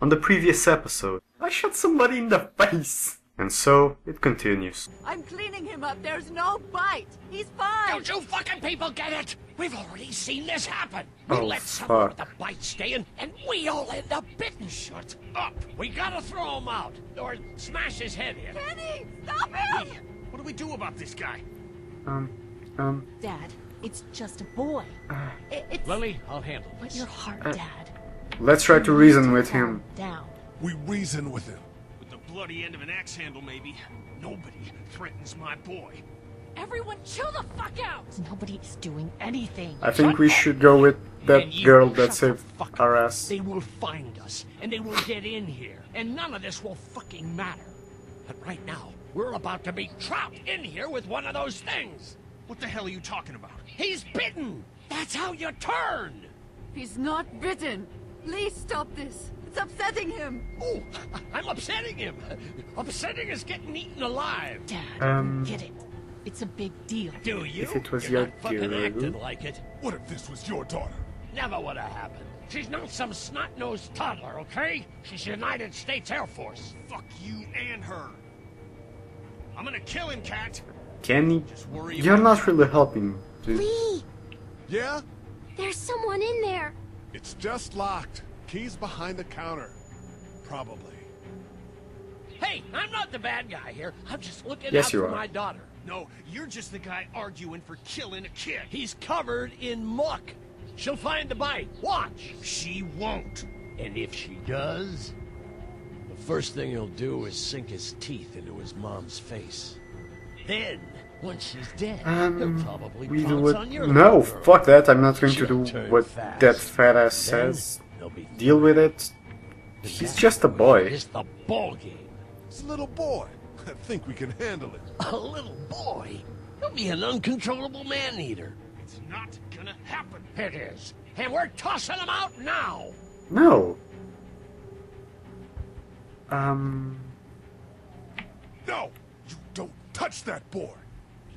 On the previous episode, I shot somebody in the face. And so, it continues. I'm cleaning him up. There's no bite. He's fine. Don't you fucking people get it? We've already seen this happen. We Oh, let someone with fuck. a bite stay in, and we all end up bitten. Shut up. We gotta throw him out, or smash his head in. Kenny, stop him! What do we do about this guy? Um, um, Dad, it's just a boy. I- it's Lilly, I'll handle but this. your heart, Uh, Dad. Let's try to reason with him. Down. We reason with him. With the bloody end of an axe handle, maybe. Nobody threatens my boy. Everyone, chill the fuck out. Nobody is doing anything. I think we should go with that girl that saved our ass. They will find us, and they will get in here, and none of this will fucking matter. But right now, we're about to be trapped in here with one of those things. What the hell are you talking about? He's bitten. That's how you turn. He's not bitten. Please stop this. It's upsetting him. Oh, I'm upsetting him. Upsetting is getting eaten alive. Dad, Um, get it. It's a big deal. Do you? If it was You're your not fucking girl. acting like it. What if this was your daughter? Never would have happened. She's not some snot-nosed toddler, okay? She's United States Air Force. Fuck you and her. I'm gonna kill him, Cat. Kenny, Just worry you're not really helping. dude. Lee, Yeah? there's someone in there. It's just locked. Keys behind the counter. Probably. Hey, I'm not the bad guy here. I'm just looking Yes, out you for are. my daughter. No, you're just the guy arguing for killing a kid. He's covered in muck. She'll find the bite. Watch. She won't. And if she does, the first thing he'll do is sink his teeth into his mom's face. Then, once she's dead, Um, probably we do pounce it. on your No, little fuck that. I'm not going to She'll do what fast. that fat ass Then, says. Deal with it. He's just a boy. It's the ball game. It's a little boy. I think we can handle it. A little boy. He'll be an uncontrollable man-eater. It's not gonna happen. It is. And we're tossing him out now. No. Um. No! You don't touch that boy!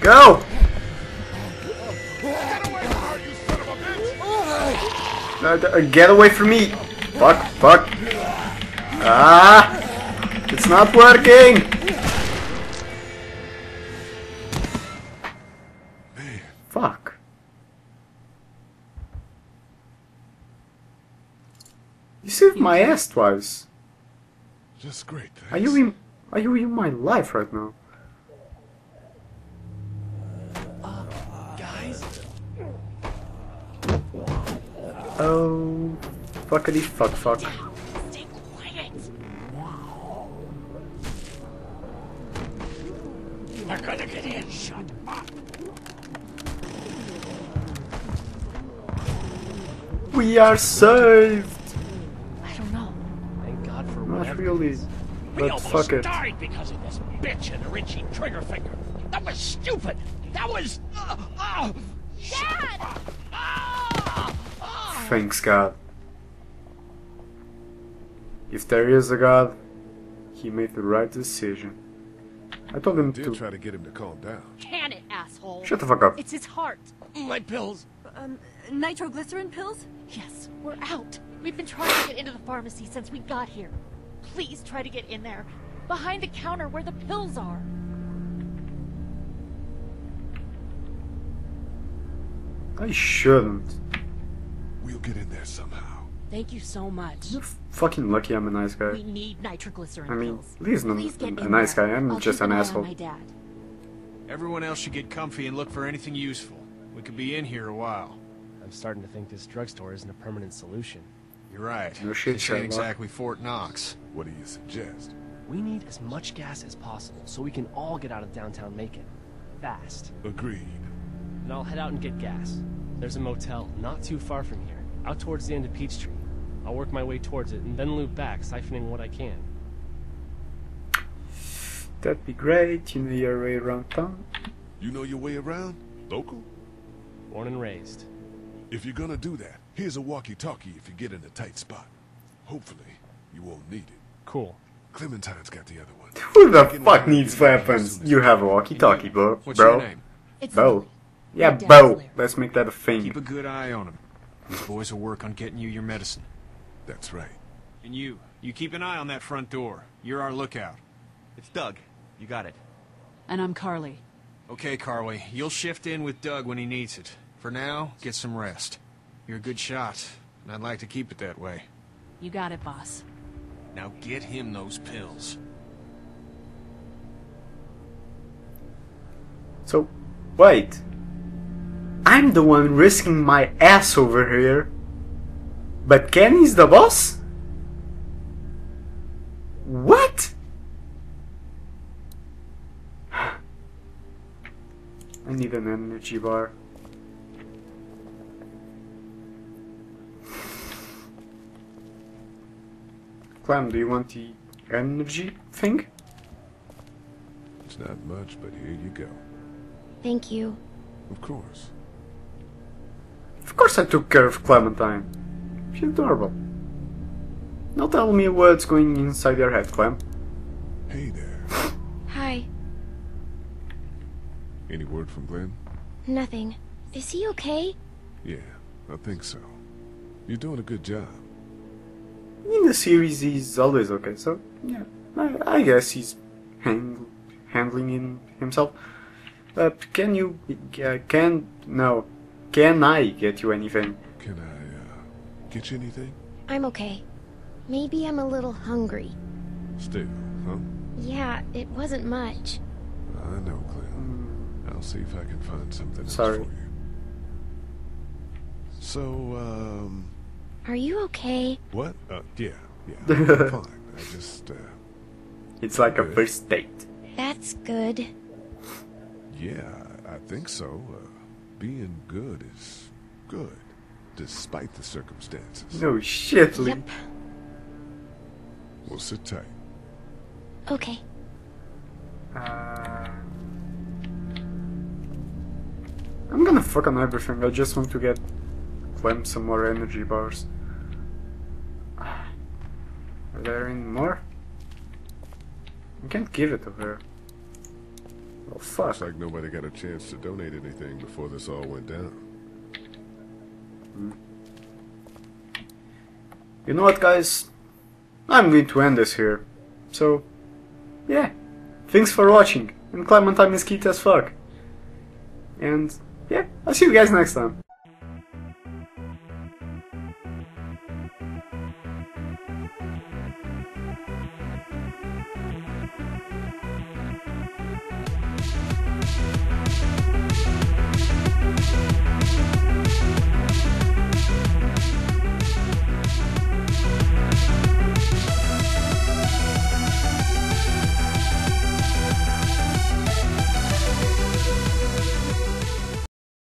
Go. Get away from her, you son of a bitch! Uh, uh, get away from me. Fuck, fuck. Ah! It's not working! Fuck. You saved my ass twice. Just great, thanks. Are you in are you in my life right now? Oh fuckity fuck fuck. Stay quiet. they're gonna get in. Shut up. We are saved! I don't know. Thank God for Not whatever. really. We But almost fuck it. died because of this bitch and her itchy trigger finger. That was stupid. That was. Uh, uh, Dad! ah, ah. Thanks God. If there is a God, he made the right decision. I told him Did to try to get him to calm down. Can it, asshole? shut the fuck up. It's his heart. My pills. Um, nitroglycerin pills? Yes, we're out. We've been trying to get into the pharmacy since we got here. Please try to get in there. Behind the counter where the pills are. I shouldn't. We'll get in there somehow. Thank you so much. You're fucking lucky I'm a nice We guy. need nitroglycerin I mean, pills. Lee's not Please get a in nice there. guy, I'm I'll just keep an eye on asshole. my dad. Everyone else should get comfy and look for anything useful. We could be in here a while. I'm starting to think this drugstore isn't a permanent solution. You're right. No shit, this Sherlock. ain't exactly Fort Knox. What do you suggest? We need as much gas as possible so we can all get out of downtown Macon. Fast. Agreed. And I'll head out and get gas. There's a motel not too far from here, out towards the end of Peachtree. I'll work my way towards it and then loop back, siphoning what I can. That'd be great. You know your way around town. You know your way around? Local? Born and raised. If you're gonna do that, here's a walkie-talkie if you get in a tight spot. Hopefully, you won't need it. Cool. Clementine's got the other one. Who the fuck needs weapons? You have a walkie-talkie, bro. What's bro. your name? It's Bo. Yeah, Dad's Bo. Let's make that a thing. Keep a good eye on him. These boys will work on getting you your medicine. That's right. And you, you keep an eye on that front door. You're our lookout. It's Doug. You got it. And I'm Carley. Okay, Carley, you'll shift in with Doug when he needs it. For now, get some rest. You're a good shot, and I'd like to keep it that way. You got it, boss. Now get him those pills. So, wait. I'm the one risking my ass over here. But Kenny's the boss? What? I need an energy bar. Clem, do you want the energy thing? It's not much, but here you go. Thank you. Of course. Of course I took care of Clementine. She's adorable. Now tell me what's going inside your head, Clem. Hey there. Hi. Any word from Glenn? Nothing. Is he okay? Yeah, I think so. You're doing a good job. In the series, he's always okay, so yeah, I, I guess he's hang, handling in himself. But can you, uh, can, no, can I get you anything? Can I, uh, get you anything? I'm okay. Maybe I'm a little hungry. Still, huh? Yeah, it wasn't much. I know, Glenn. I'll see if I can find something Sorry. else for you. So, um, Are you okay? what? Uh, yeah, yeah, I'm fine. I just, uh, It's like a first date. That's good. yeah, I think so. Uh, being good is good, despite the circumstances. No shit, Lee. Yep. Well, sit tight. Okay. Uh, I'm gonna fuck on everything. I just want to get Clem some more energy bars. Are there any more? I can't give it to her. Oh fuck. Looks like nobody got a chance to donate anything before this all went down. Hmm. You know what, guys? I'm going to end this here. So, yeah. Thanks for watching. And Clementine is cute as fuck. And, yeah, I'll see you guys next time.